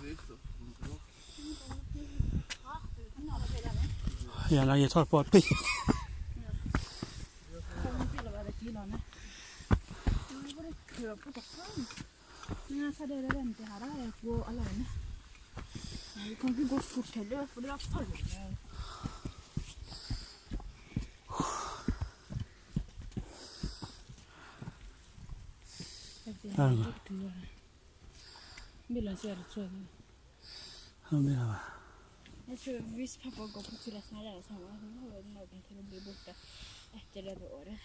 Drivstoff. Gjerne gi tak på et toppen. Men jeg sa dere venter her. Jeg går alene. Nei, vi kan ikke gå fort heller, for da faller det. Tror jeg. Blir tror Hvis pappa går på tur resten av deres sommer, så kommer noen til å bli borte etter dette året.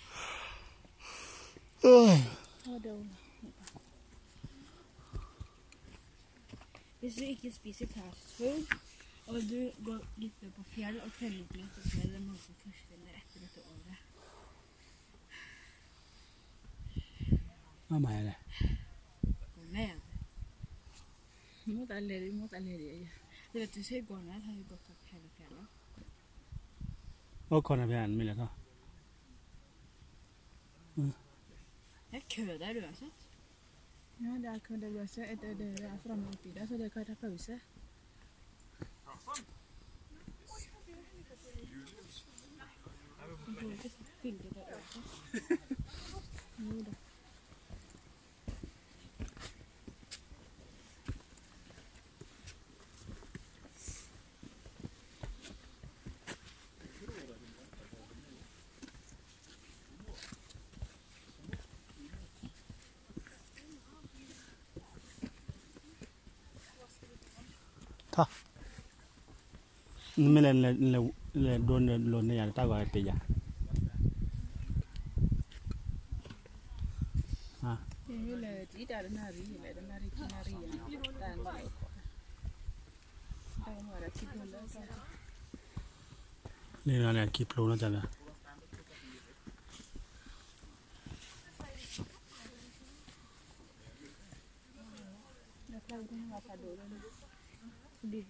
Hvis du ikke spiser fast food, og du går litt på fjell og trener litt, så er det noe som forsvinner etter dette året. Det? Gå ned. Mot alle, mot alle Du vet, hvis vi går ned, har vi gått opp hele fjellet. Og kan jeg være mulig. Det er kø der uansett. Ja, det er kø der uansett. Dere er framme oppi der, så det kan ta pause. Du kaf mele le le don lo ne ya, ta wa te ya. Ha yu le ti da na ri le da na ri ki na ri ya ta na ni na ne ki plo na ja na Thank you. Jeg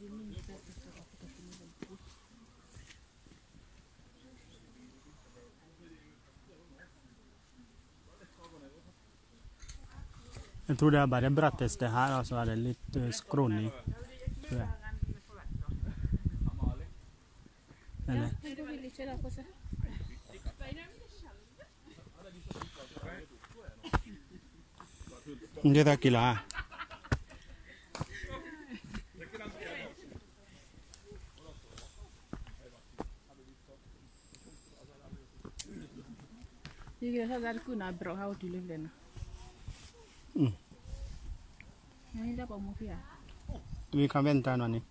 tror det er bare bratteste her, og så er det litt uh. Det er ikke You can tell that kuna bro how to live then. Hmm. Nani dapat mufia? Tuwe kambeni tano ni.